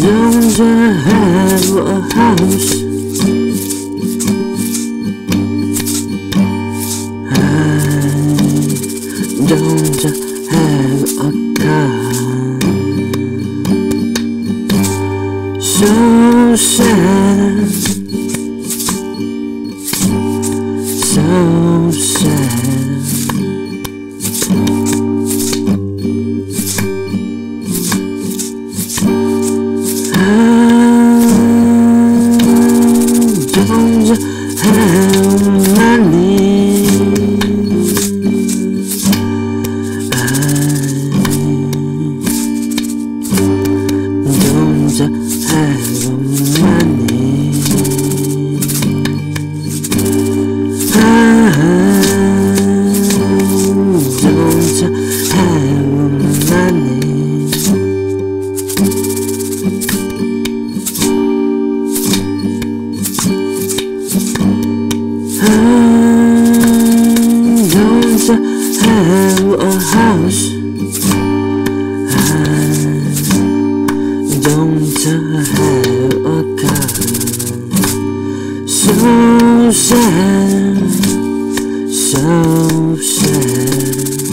don't have a house. And don't have a car. So sad, so sad. a hell or house. I don't have a car So sad So sad.